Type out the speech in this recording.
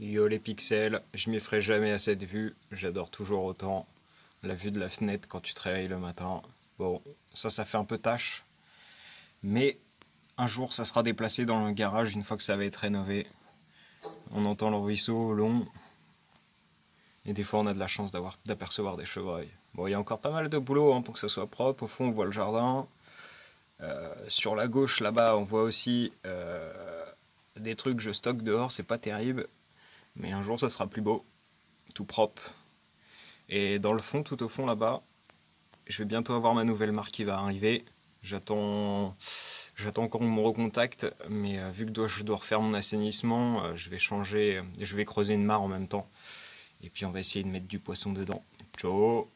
Yo les pixels, je m'y ferai jamais à cette vue, j'adore toujours autant la vue de la fenêtre quand tu te réveilles le matin. Bon, ça, ça fait un peu tâche, mais un jour ça sera déplacé dans le garage une fois que ça va être rénové. On entend le ruisseau long, et des fois on a de la chance d'apercevoir des chevreuils. Bon, il y a encore pas mal de boulot hein, pour que ça soit propre, au fond on voit le jardin. Euh, sur la gauche là-bas on voit aussi euh, des trucs que je stocke dehors, c'est pas terrible. Mais un jour, ça sera plus beau, tout propre. Et dans le fond, tout au fond là-bas, je vais bientôt avoir ma nouvelle marque qui va arriver. J'attends j'attends qu'on me recontacte, mais euh, vu que je dois refaire mon assainissement, euh, je vais changer, je vais creuser une mare en même temps. Et puis on va essayer de mettre du poisson dedans. Ciao